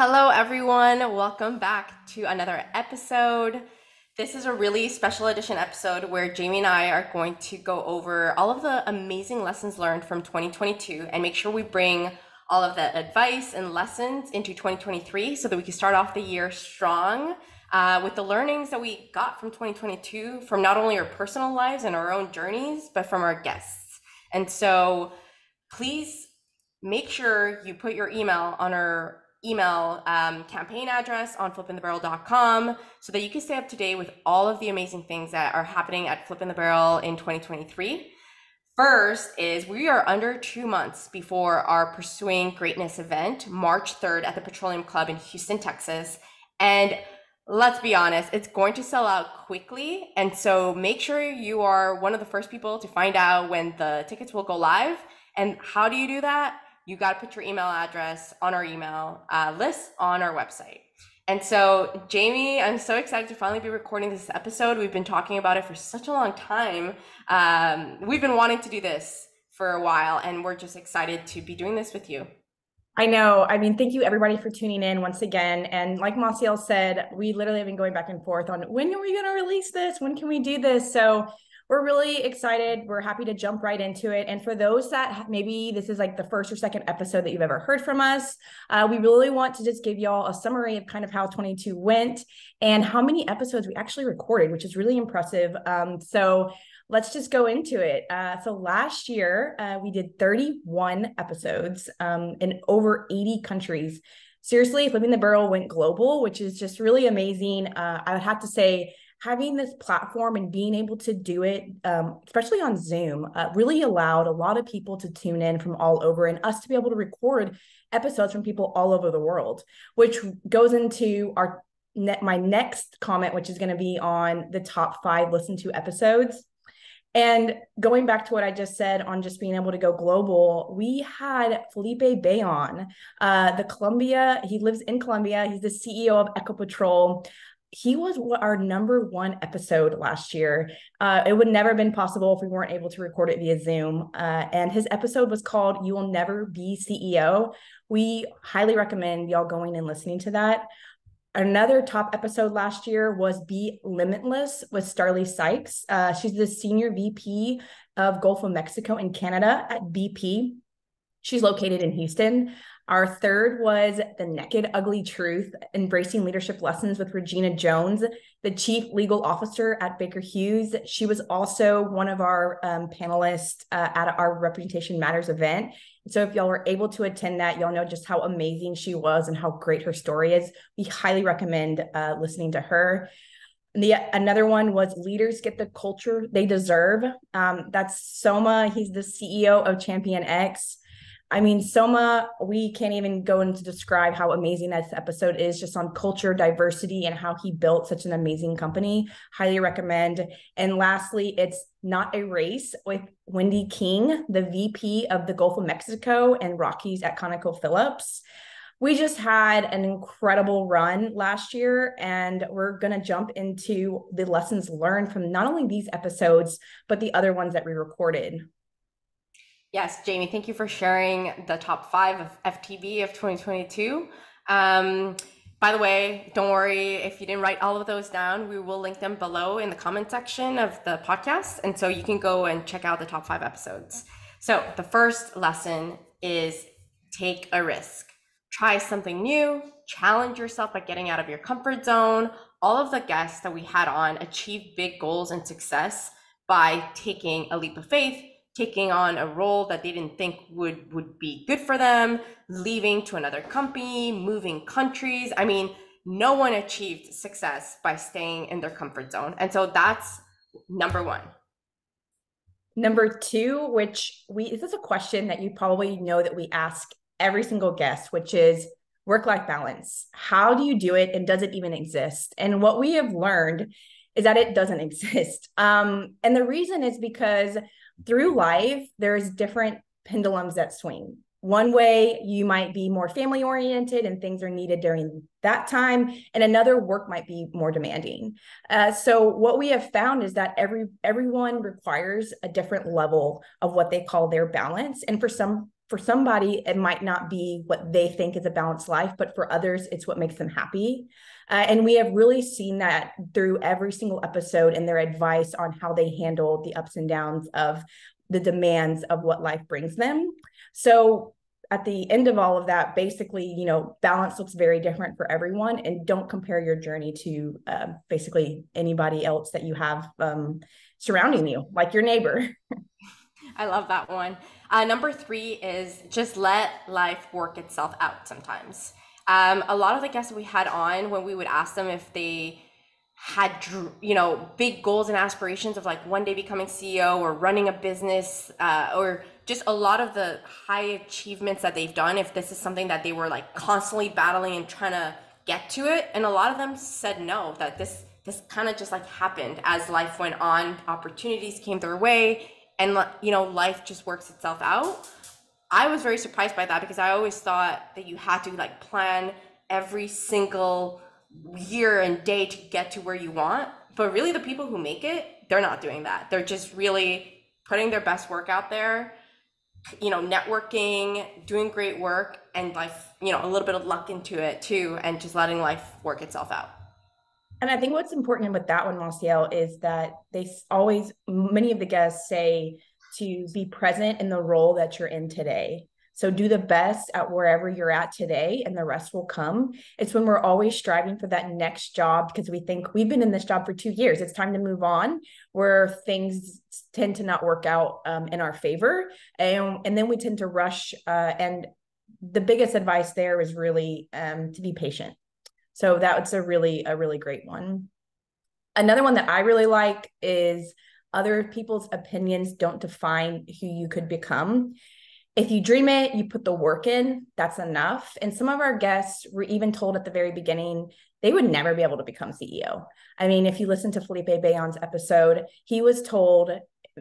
Hello, everyone. Welcome back to another episode. This is a really special edition episode where Jamie and I are going to go over all of the amazing lessons learned from 2022 and make sure we bring all of the advice and lessons into 2023 so that we can start off the year strong uh, with the learnings that we got from 2022 from not only our personal lives and our own journeys, but from our guests. And so please make sure you put your email on our email um, campaign address on flippingthebarrel.com so that you can stay up to date with all of the amazing things that are happening at Flipping the Barrel in 2023. First is we are under two months before our Pursuing Greatness event, March 3rd at the Petroleum Club in Houston, Texas. And let's be honest, it's going to sell out quickly. And so make sure you are one of the first people to find out when the tickets will go live. And how do you do that? You got to put your email address on our email uh, list on our website. And so, Jamie, I'm so excited to finally be recording this episode. We've been talking about it for such a long time. Um, we've been wanting to do this for a while, and we're just excited to be doing this with you. I know. I mean, thank you everybody for tuning in once again. And like Maciel said, we literally have been going back and forth on when are we going to release this? When can we do this? So we're really excited. We're happy to jump right into it. And for those that maybe this is like the first or second episode that you've ever heard from us, uh, we really want to just give y'all a summary of kind of how 22 went and how many episodes we actually recorded, which is really impressive. Um, so let's just go into it. Uh, so last year, uh, we did 31 episodes um, in over 80 countries. Seriously, Flipping the Barrel went global, which is just really amazing. Uh, I would have to say, having this platform and being able to do it, um, especially on Zoom, uh, really allowed a lot of people to tune in from all over and us to be able to record episodes from people all over the world, which goes into our ne- my next comment, which is going to be on the top five listened to episodes. And going back to what I just said on just being able to go global, we had Felipe Bayon, uh, the Colombia, he lives in Colombia. He's the CEO of Ecopetrol he was our number one episode last year. Uh, it would never have been possible if we weren't able to record it via Zoom. Uh, and his episode was called You Will Never Be CEO. We highly recommend y'all going and listening to that. Another top episode last year was Be Limitless with Starlee Sykes. Uh, she's the senior VP of Gulf of Mexico and Canada at BP. She's located in Houston. Our third was The Naked Ugly Truth Embracing Leadership Lessons with Regina Jones, the Chief Legal Officer at Baker Hughes. She was also one of our um, panelists uh, at our Representation Matters event. So if y'all were able to attend that, y'all know just how amazing she was and how great her story is. We highly recommend uh, listening to her. The another one was leaders get the culture they deserve. Um, that's Soma. He's the CEO of Champion X. I mean, Soma, we can't even go into describe how amazing that episode is just on culture, diversity, and how he built such an amazing company. Highly recommend. And lastly, it's Not a Race with Wendy King, the VP of the Gulf of Mexico and Rockies at ConocoPhillips. We just had an incredible run last year, and we're going to jump into the lessons learned from not only these episodes, but the other ones that we recorded. Yes, Jamie, thank you for sharing the top five of FTB of 2022. Um, by the way, don't worry if you didn't write all of those down. We will link them below in the comment section of the podcast. And so you can go and check out the top five episodes. So the first lesson is take a risk. Try something new, challenge yourself by getting out of your comfort zone. All of the guests that we had on achieved big goals and success by taking a leap of faith, taking on a role that they didn't think would would be good for them, leaving to another company, moving countries. I mean, no one achieved success by staying in their comfort zone. And so that's number 1. Number 2, which we this is a question that you probably know that we ask every single guest, which is work life balance. How do you do it and does it even exist? And what we have learned is that it doesn't exist. Um, and the reason is because through life, there's different pendulums that swing. One way you might be more family oriented and things are needed during that time, and another work might be more demanding. Uh, so what we have found is that every everyone requires a different level of what they call their balance, and for some for somebody, it might not be what they think is a balanced life, but for others, it's what makes them happy. Uh, and we have really seen that through every single episode and their advice on how they handle the ups and downs of the demands of what life brings them. So at the end of all of that, basically, you know, balance looks very different for everyone, and don't compare your journey to uh, basically anybody else that you have um, surrounding you, like your neighbor. I love that one. Uh, number three is just let life work itself out sometimes. Um, a lot of the guests we had on, when we would ask them if they had, you know, big goals and aspirations of like one day becoming CEO or running a business uh, or just a lot of the high achievements that they've done, if this is something that they were like constantly battling and trying to get to it. And a lot of them said no, that this this kind of just like happened as life went on, opportunities came their way, and you know life just works itself out i was very surprised by that because i always thought that you had to like plan every single year and day to get to where you want. But really the people who make it they're not doing that. They're just really putting their best work out there you know networking doing great work and life you know a little bit of luck into it too and just letting life work itself out. And I think what's important with that one, Marciel, is that they always, many of the guests say to be present in the role that you're in today. So do the best at wherever you're at today, and the rest will come. It's when we're always striving for that next job because we think we've been in this job for two years. It's time to move on, where things tend to not work out um, in our favor, and and then we tend to rush. Uh, and the biggest advice there is really um, to be patient so that's a really, a really great one. Another one that I really like is other people's opinions don't define who you could become. If you dream it, you put the work in, that's enough. And some of our guests were even told at the very beginning they would never be able to become CEO. I mean, if you listen to Felipe Bayon's episode, he was told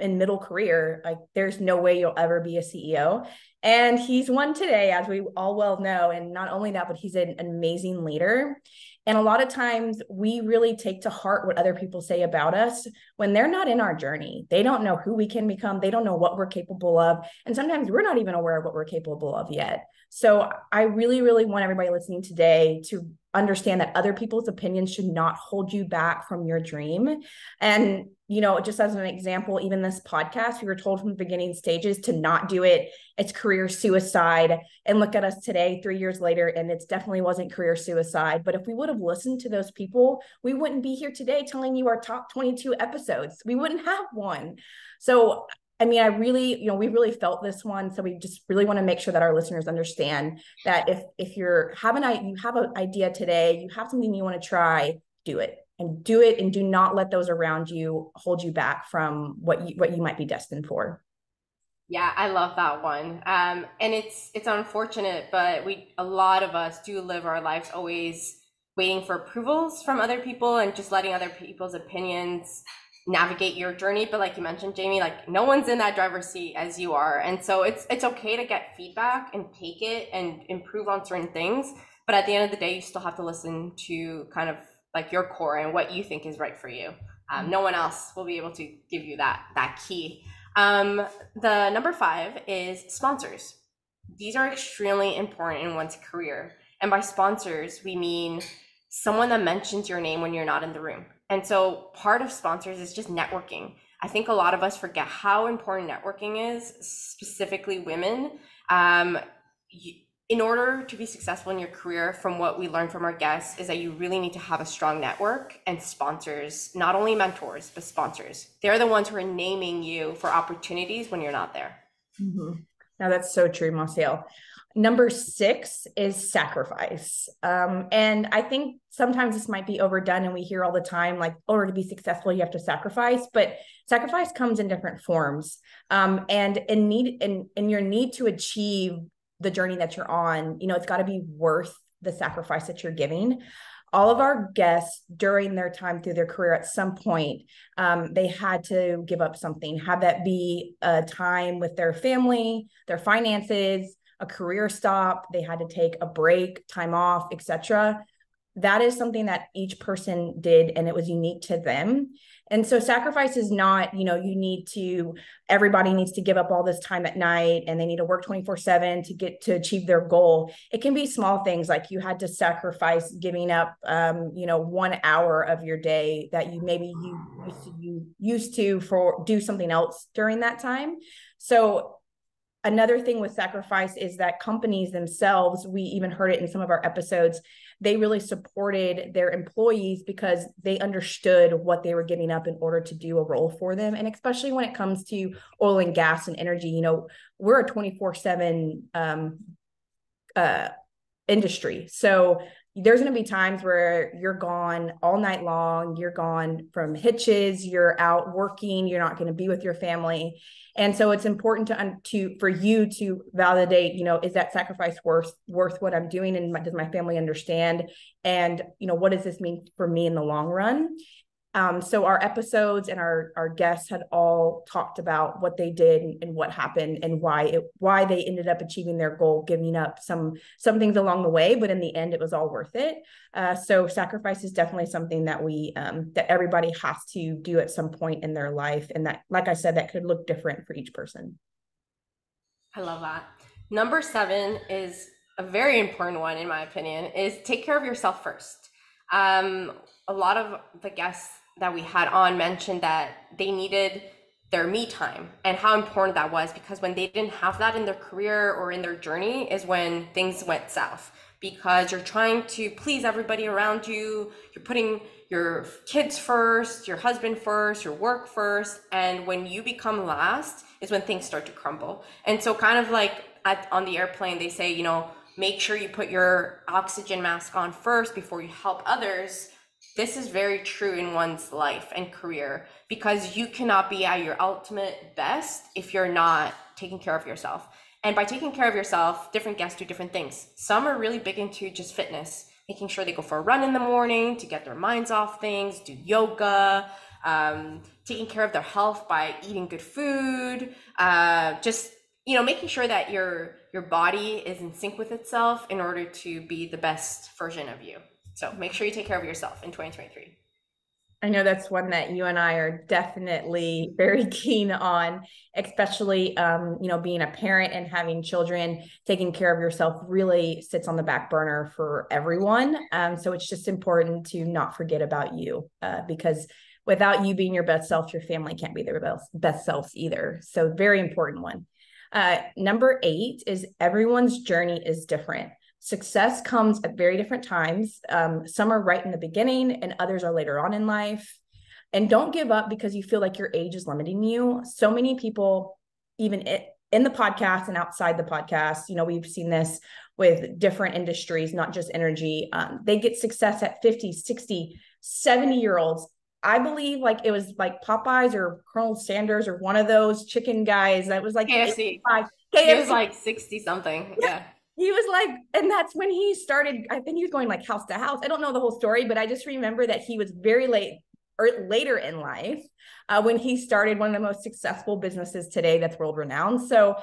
in middle career, like there's no way you'll ever be a CEO. And he's one today, as we all well know. And not only that, but he's an amazing leader. And a lot of times we really take to heart what other people say about us when they're not in our journey. They don't know who we can become, they don't know what we're capable of. And sometimes we're not even aware of what we're capable of yet. So I really, really want everybody listening today to understand that other people's opinions should not hold you back from your dream. And, you know, just as an example, even this podcast, we were told from the beginning stages to not do it. It's career suicide. And look at us today, three years later, and it definitely wasn't career suicide. But if we would have listened to those people, we wouldn't be here today telling you our top 22 episodes. We wouldn't have one. So I mean, I really, you know, we really felt this one. So we just really want to make sure that our listeners understand that if if you're having a you have an idea today, you have something you want to try, do it. And do it and do not let those around you hold you back from what you what you might be destined for. Yeah, I love that one. Um, and it's it's unfortunate, but we a lot of us do live our lives always waiting for approvals from other people and just letting other people's opinions navigate your journey but like you mentioned jamie like no one's in that driver's seat as you are and so it's it's okay to get feedback and take it and improve on certain things but at the end of the day you still have to listen to kind of like your core and what you think is right for you. Um, no one else will be able to give you that that key. Um, the number five is sponsors. These are extremely important in one's career. And by sponsors we mean someone that mentions your name when you're not in the room. And so part of sponsors is just networking. I think a lot of us forget how important networking is, specifically women. Um, you, in order to be successful in your career, from what we learned from our guests, is that you really need to have a strong network and sponsors, not only mentors, but sponsors. They're the ones who are naming you for opportunities when you're not there. Mm-hmm. Now, that's so true, Marcel. Number six is sacrifice. Um, and I think sometimes this might be overdone and we hear all the time, like, oh, to be successful, you have to sacrifice. But sacrifice comes in different forms. Um, and in need in, in your need to achieve the journey that you're on, you know, it's got to be worth the sacrifice that you're giving all of our guests during their time through their career at some point um, they had to give up something have that be a time with their family their finances a career stop, they had to take a break, time off, etc. That is something that each person did and it was unique to them. And so sacrifice is not, you know, you need to, everybody needs to give up all this time at night and they need to work 24 seven to get to achieve their goal. It can be small things like you had to sacrifice giving up, um, you know, one hour of your day that you maybe you used to, you used to for do something else during that time. So another thing with sacrifice is that companies themselves, we even heard it in some of our episodes, they really supported their employees because they understood what they were giving up in order to do a role for them. And especially when it comes to oil and gas and energy, you know, we're a 24 7 um, uh, industry. So there's going to be times where you're gone all night long, you're gone from hitches, you're out working, you're not going to be with your family. And so it's important to to for you to validate, you know, is that sacrifice worth worth what I'm doing and does my family understand and you know, what does this mean for me in the long run? Um, so our episodes and our our guests had all talked about what they did and, and, what happened and why it why they ended up achieving their goal, giving up some some things along the way, but in the end, it was all worth it. Uh, so sacrifice is definitely something that we um, that everybody has to do at some point in their life, and that, like I said, that could look different for each person. I love that. Number seven is a very important one, in my opinion. Is take care of yourself first. Um, a lot of the guests that we had on mentioned that they needed their me time and how important that was because when they didn't have that in their career or in their journey is when things went south because you're trying to please everybody around you. You're putting your kids first your husband first your work first and when you become last is when things start to crumble. And so kind of like at, on the airplane they say you know make sure you put your oxygen mask on first before you help others this is very true in one's life and career because you cannot be at your ultimate best if you're not taking care of yourself. And by taking care of yourself, different guests do different things. Some are really big into just fitness, making sure they go for a run in the morning to get their minds off things, do yoga, um, taking care of their health by eating good food, uh, just you know making sure that your your body is in sync with itself in order to be the best version of you. So make sure you take care of yourself in 2023. I know that's one that you and I are definitely very keen on, especially um, you know, being a parent and having children, taking care of yourself really sits on the back burner for everyone. Um, so it's just important to not forget about you uh, because without you being your best self, your family can't be their best, best selves either. So very important one. Uh, number eight is everyone's journey is different. Success comes at very different times. Um, some are right in the beginning, and others are later on in life. And don't give up because you feel like your age is limiting you. So many people, even it, in the podcast and outside the podcast, you know, we've seen this with different industries, not just energy. Um, they get success at 50, 60, 70 year olds. I believe like it was like Popeyes or Colonel Sanders or one of those chicken guys that was like KFC. KFC. He was like 60 something. Yeah he was like, and that's when he started. I think he was going like house to house. I don't know the whole story, but I just remember that he was very late or later in life uh, when he started one of the most successful businesses today that's world renowned. So,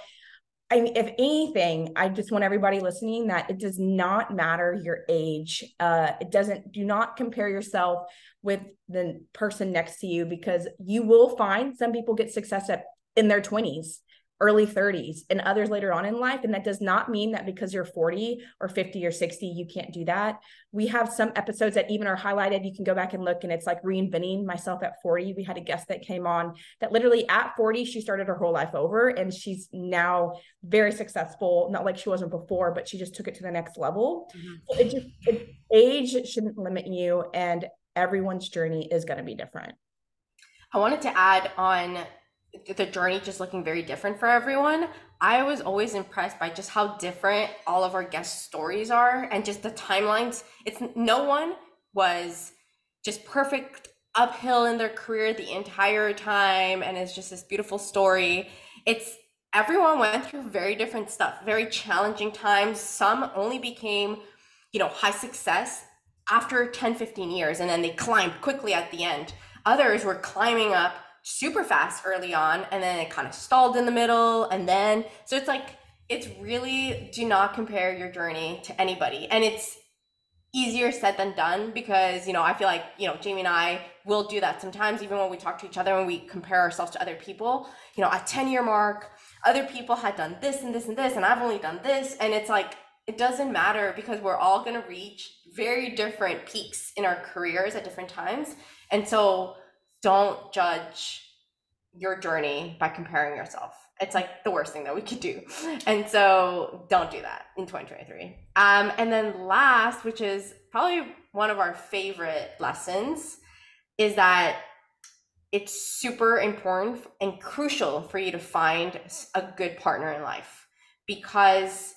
I mean, if anything, I just want everybody listening that it does not matter your age. Uh, it doesn't, do not compare yourself with the person next to you because you will find some people get success at in their 20s early 30s and others later on in life. And that does not mean that because you're 40 or 50 or 60, you can't do that. We have some episodes that even are highlighted. You can go back and look, and it's like reinventing myself at 40. We had a guest that came on that literally at 40, she started her whole life over and she's now very successful. Not like she wasn't before, but she just took it to the next level. Mm-hmm. It just, it, age shouldn't limit you, and everyone's journey is going to be different. I wanted to add on the journey just looking very different for everyone. I was always impressed by just how different all of our guest stories are and just the timelines. It's no one was just perfect uphill in their career the entire time and it's just this beautiful story. It's everyone went through very different stuff, very challenging times. Some only became, you know, high success after 10, 15 years and then they climbed quickly at the end. Others were climbing up super fast early on and then it kind of stalled in the middle and then so it's like it's really do not compare your journey to anybody. And it's easier said than done because you know i feel like you know jamie and i will do that sometimes even when we talk to each other and we compare ourselves to other people. You know a 10 year mark other people had done this and this and this and i've only done this and it's like it doesn't matter because we're all going to reach very different peaks in our careers at different times. And so don't judge your journey by comparing yourself it's like the worst thing that we could do. And so don't do that in 2023. Um, and then last, which is probably one of our favorite lessons, is that it's super important and crucial for you to find a good partner in life because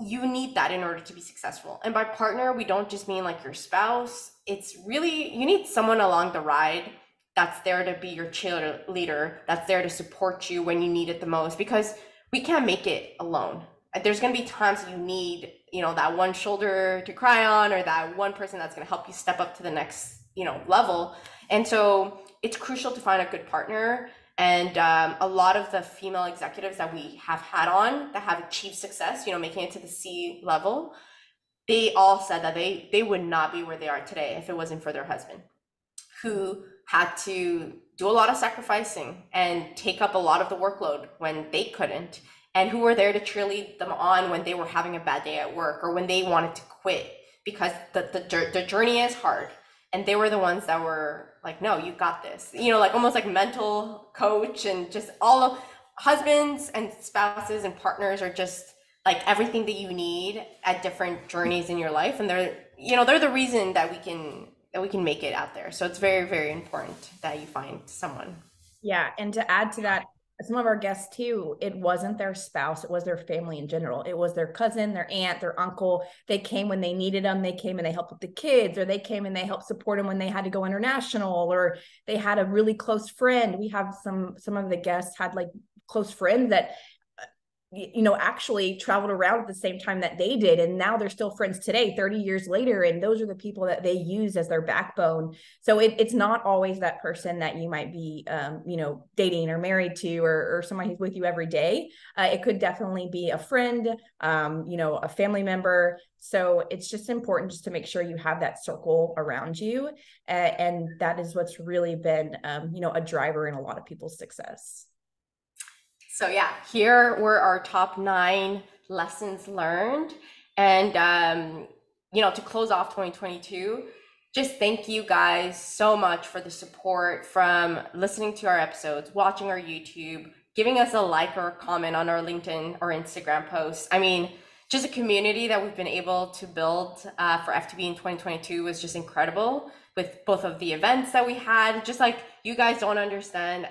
you need that in order to be successful. And by partner, we don't just mean like your spouse. It's really, you need someone along the ride that's there to be your cheerleader, that's there to support you when you need it the most because we can't make it alone. There's going to be times you need, you know, that one shoulder to cry on or that one person that's going to help you step up to the next, you know, level. And so it's crucial to find a good partner. And um, a lot of the female executives that we have had on that have achieved success, you know, making it to the C level, they all said that they they would not be where they are today if it wasn't for their husband, who had to do a lot of sacrificing and take up a lot of the workload when they couldn't and who were there to cheerlead them on when they were having a bad day at work or when they wanted to quit because the, the, the journey is hard. And they were the ones that were like no you got this. You know like almost like mental coach and just all of husbands and spouses and partners are just like everything that you need at different journeys in your life and they're you know they're the reason that we can that we can make it out there. So it's very, very important that you find someone. Yeah. And to add to that, some of our guests too, it wasn't their spouse, it was their family in general. It was their cousin, their aunt, their uncle. They came when they needed them. They came and they helped with the kids, or they came and they helped support them when they had to go international, or they had a really close friend. We have some some of the guests had like close friends that you know actually traveled around at the same time that they did and now they're still friends today 30 years later and those are the people that they use as their backbone. So it, it's not always that person that you might be um, you know dating or married to or, or someone who's with you every day. Uh, it could definitely be a friend um, you know a family member. So it's just important just to make sure you have that circle around you and that is what's really been um, you know a driver in a lot of people's success so yeah, here were our top nine lessons learned. And um, you know, to close off 2022, just thank you guys so much for the support from listening to our episodes, watching our YouTube, giving us a like or a comment on our LinkedIn or Instagram posts. I mean, just a community that we've been able to build uh, for FTB in 2022 was just incredible with both of the events that we had. Just like you guys don't understand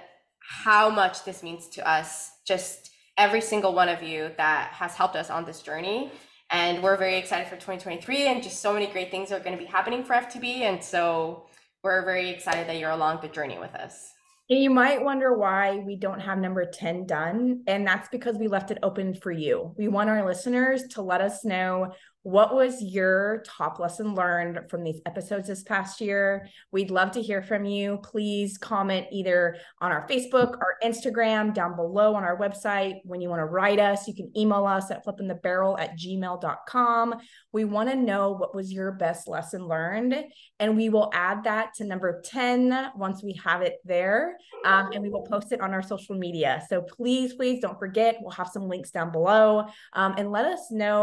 how much this means to us just every single one of you that has helped us on this journey. And we're very excited for 2023 and just so many great things are going to be happening for FTB. And so we're very excited that you're along the journey with us. And you might wonder why we don't have number 10 done. And that's because we left it open for you. We want our listeners to let us know what was your top lesson learned from these episodes this past year? We'd love to hear from you. Please comment either on our Facebook or Instagram down below on our website. When you want to write us, you can email us at flippingthebarrel at gmail.com. We want to know what was your best lesson learned, and we will add that to number 10 once we have it there. Um, and we will post it on our social media. So please, please don't forget, we'll have some links down below um, and let us know